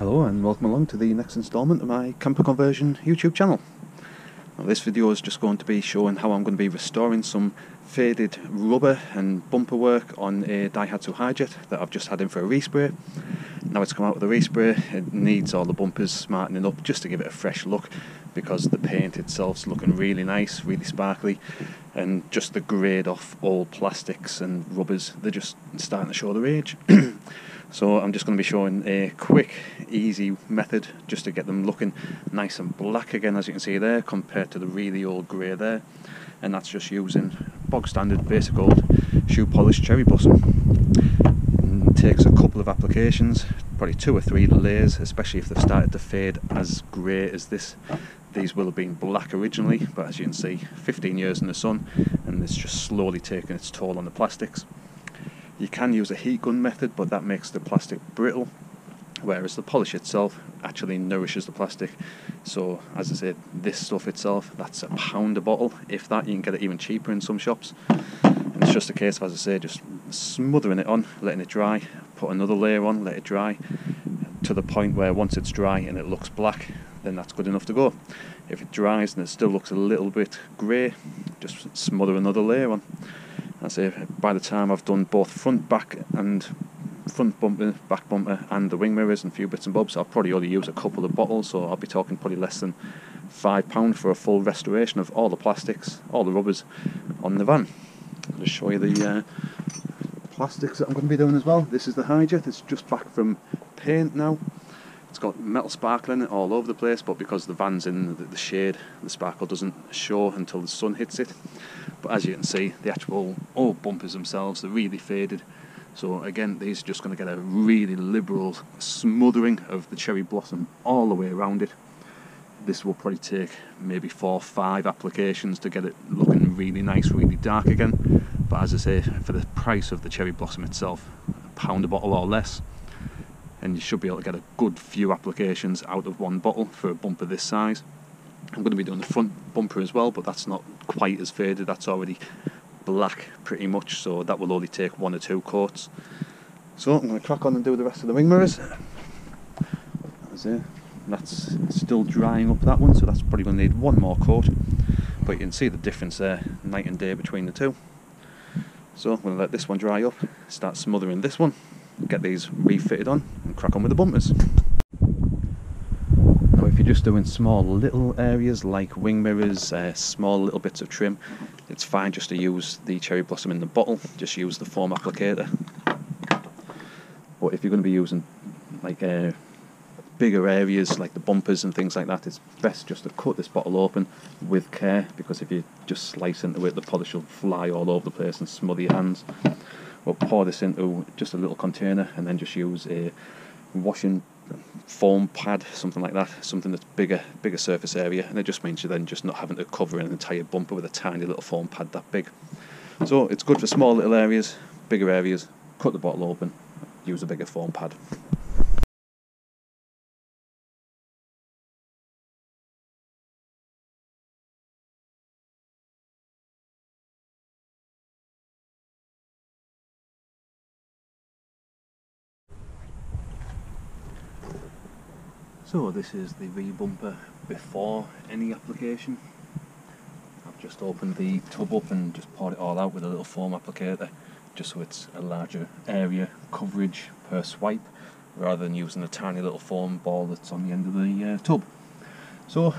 Hello and welcome along to the next instalment of my camper conversion YouTube channel. Now this video is just going to be showing how I'm going to be restoring some faded rubber and bumper work on a Daihatsu Hijet that I've just had in for a respray. Now it's come out with a respray, it needs all the bumpers smartening up just to give it a fresh look because the paint itself's looking really nice, really sparkly and just the grade off old plastics and rubbers, they're just starting to show their age. So I'm just going to be showing a quick, easy method just to get them looking nice and black again, as you can see there, compared to the really old grey there. And that's just using bog standard, basic old shoe polish cherry blossom. It takes a couple of applications, probably two or three layers, especially if they've started to fade as grey as this. These will have been black originally, but as you can see, 15 years in the sun, and it's just slowly taking its toll on the plastics. You can use a heat gun method, but that makes the plastic brittle, whereas the polish itself actually nourishes the plastic. So, as I said, this stuff itself, that's a pound a bottle. If that, you can get it even cheaper in some shops. And it's just a case of, as I say, just smothering it on, letting it dry, put another layer on, let it dry, to the point where once it's dry and it looks black, then that's good enough to go. If it dries and it still looks a little bit grey, just smother another layer on. I say by the time I've done both front, back, and front bumper, back bumper, and the wing mirrors and a few bits and bobs, I'll probably only use a couple of bottles, so I'll be talking probably less than five pound for a full restoration of all the plastics, all the rubbers on the van. I'll just show you the uh, plastics that I'm going to be doing as well. This is the Hijet. It's just back from paint now. It's got metal sparkle in it all over the place, but because the van's in the, the shade, the sparkle doesn't show until the sun hits it. But as you can see, the actual old bumpers themselves, they're really faded. So again, these are just going to get a really liberal smothering of the cherry blossom all the way around it. This will probably take maybe four or five applications to get it looking really nice, really dark again. But as I say, for the price of the cherry blossom itself, a pound a bottle or less, and you should be able to get a good few applications out of one bottle for a bumper this size. I'm going to be doing the front bumper as well, but that's not quite as faded. That's already black pretty much, so that will only take one or two coats. So I'm going to crack on and do the rest of the wing mirrors. That's it. That's still drying up that one, so that's probably going to need one more coat. But you can see the difference there, night and day between the two. So I'm going to let this one dry up, start smothering this one, get these refitted on, crack on with the bumpers Now if you're just doing small little areas like wing mirrors, uh, small little bits of trim, it's fine just to use the cherry blossom in the bottle, just use the foam applicator. But if you're going to be using like uh, bigger areas like the bumpers and things like that, it's best just to cut this bottle open with care because if you just slice into it, the polish will fly all over the place and smother your hands. We'll pour this into just a little container and then just use a washing foam pad, something like that, something that's bigger, bigger surface area, and it just means you're then just not having to cover an entire bumper with a tiny little foam pad that big. So it's good for small little areas, bigger areas. Cut the bottle open, use a bigger foam pad. So this is the V-bumper before any application. I've just opened the tub up and just poured it all out with a little foam applicator just so it's a larger area coverage per swipe rather than using a tiny little foam ball that's on the end of the uh, tub. So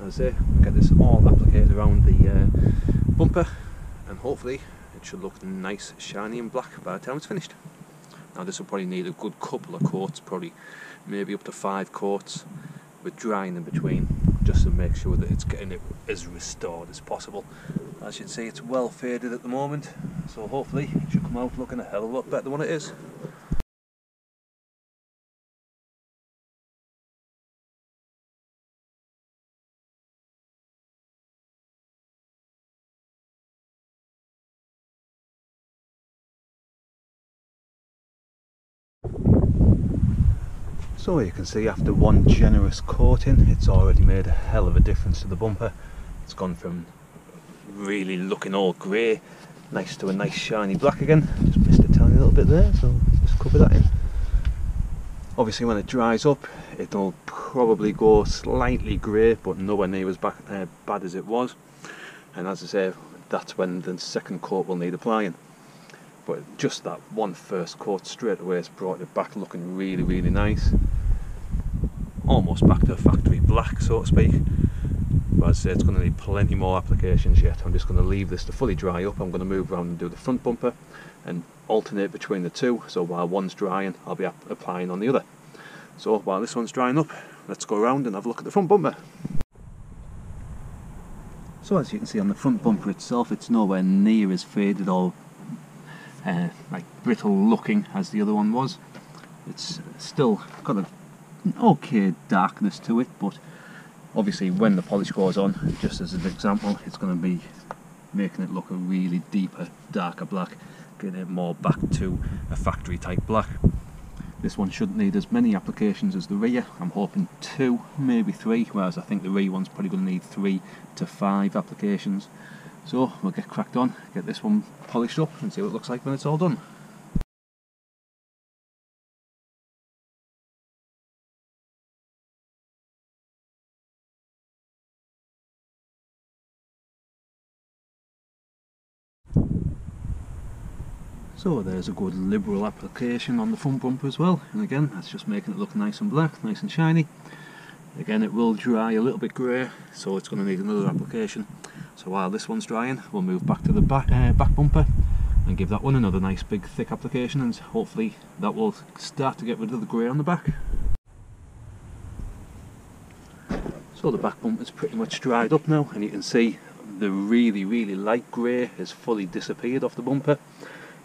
as I say, get this all applicated around the uh, bumper and hopefully it should look nice, shiny and black by the time it's finished. Now this will probably need a good couple of coats, probably maybe up to five coats with drying in between just to make sure that it's getting it as restored as possible. As you can see it's well faded at the moment so hopefully it should come out looking a hell of a lot better than what it is. So you can see after one generous coating it's already made a hell of a difference to the bumper. It's gone from really looking all grey nice to a nice shiny black again. Just missed a tiny little bit there so just cover that in. Obviously when it dries up it'll probably go slightly grey but nowhere near as back, uh, bad as it was and as I say that's when the second coat will need applying but just that one first coat straight away has brought it back looking really really nice almost back to factory black so to speak. But as I say it's going to need plenty more applications yet. I'm just going to leave this to fully dry up. I'm going to move around and do the front bumper and alternate between the two. So while one's drying I'll be applying on the other. So while this one's drying up let's go around and have a look at the front bumper. So as you can see on the front bumper itself it's nowhere near as faded or uh, like brittle looking as the other one was. It's still got an okay darkness to it but obviously when the polish goes on just as an example it's going to be making it look a really deeper darker black getting it more back to a factory type black this one shouldn't need as many applications as the rear. I'm hoping two, maybe three, whereas I think the rear one's probably going to need three to five applications. So we'll get cracked on, get this one polished up and see what it looks like when it's all done. So there's a good liberal application on the front bumper as well and again that's just making it look nice and black, nice and shiny. Again it will dry a little bit grey so it's going to need another application. So while this one's drying we'll move back to the back, uh, back bumper and give that one another nice big thick application and hopefully that will start to get rid of the grey on the back. So the back bumper is pretty much dried up now and you can see the really really light grey has fully disappeared off the bumper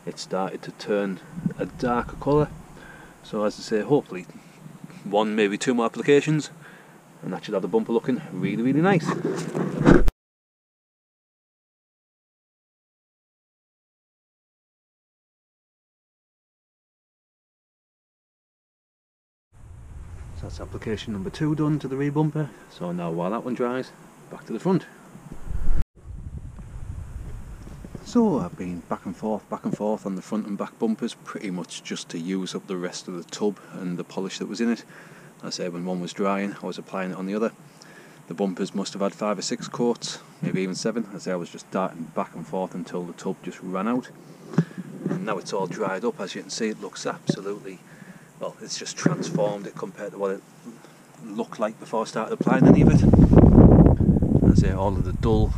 it started to turn a darker colour so as I say hopefully one maybe two more applications and that should have the bumper looking really really nice So that's application number two done to the rear bumper. So now while that one dries, back to the front. So I've been back and forth, back and forth on the front and back bumpers pretty much just to use up the rest of the tub and the polish that was in it. I say when one was drying I was applying it on the other. The bumpers must have had five or six coats, maybe even seven. I say I was just darting back and forth until the tub just ran out. And now it's all dried up as you can see it looks absolutely, well it's just transformed it compared to what it looked like before I started applying any of it. I say all of the dull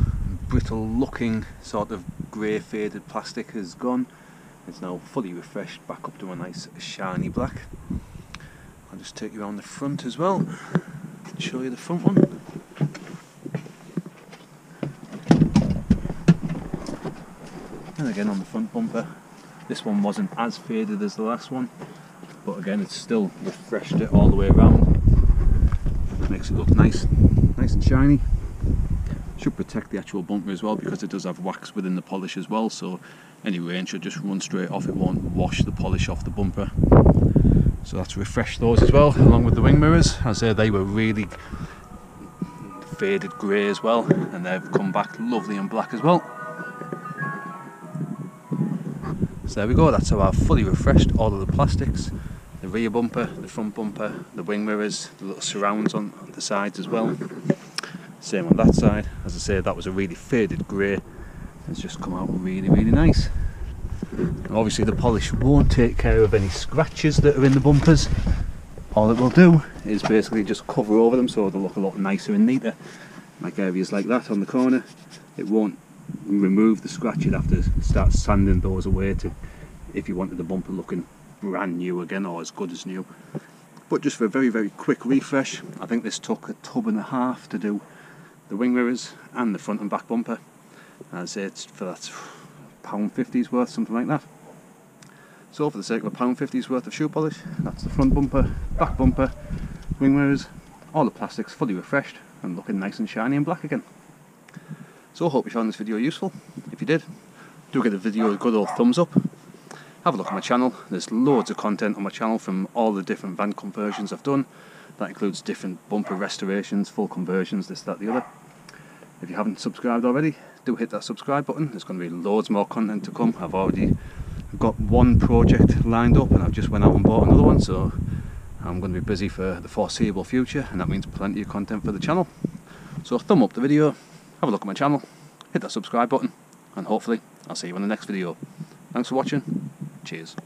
brittle looking sort of grey faded plastic has gone. It's now fully refreshed back up to a nice shiny black. I'll just take you around the front as well show you the front one. And again on the front bumper this one wasn't as faded as the last one but again it's still refreshed it all the way around. Makes it look nice nice and shiny should protect the actual bumper as well because it does have wax within the polish as well. So any rain should just run straight off. It won't wash the polish off the bumper. So that's refreshed those as well along with the wing mirrors. As I say they were really faded grey as well and they've come back lovely and black as well. So there we go. That's how I've fully refreshed all of the plastics the rear bumper, the front bumper, the wing mirrors, the little surrounds on, on the sides as well same on that side. As I say, that was a really faded grey. It's just come out really, really nice. And obviously the polish won't take care of any scratches that are in the bumpers. All it will do is basically just cover over them so they'll look a lot nicer and neater. Like areas like that on the corner. It won't remove the scratch, you'd have to start sanding those away to if you wanted the bumper looking brand new again or as good as new. But just for a very, very quick refresh, I think this took a tub and a half to do the wing mirrors and the front and back bumper. I'd say it's for that pound fifty's worth, something like that. So for the sake of a pound fifty's worth of shoe polish, that's the front bumper, back bumper, wing mirrors, all the plastics fully refreshed and looking nice and shiny and black again. So I hope you found this video useful. If you did, do give the video a good old thumbs up. Have a look at my channel, there's loads of content on my channel from all the different van conversions I've done that includes different bumper restorations, full conversions, this, that, the other. If you haven't subscribed already, do hit that subscribe button. There's going to be loads more content to come. I've already got one project lined up and I've just went out and bought another one, so I'm going to be busy for the foreseeable future and that means plenty of content for the channel. So thumb up the video, have a look at my channel, hit that subscribe button and hopefully I'll see you in the next video. Thanks for watching, cheers.